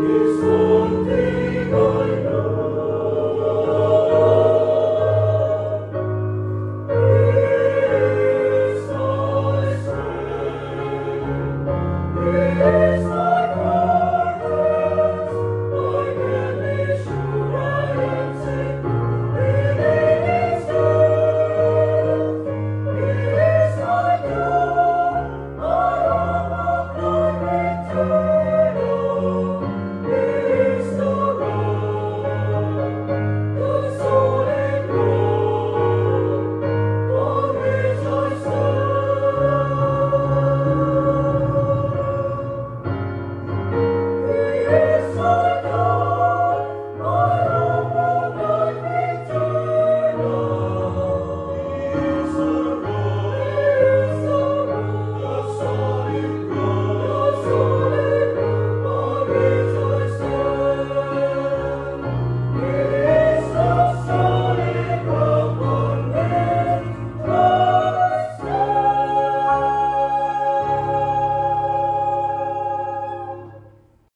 Is something I know.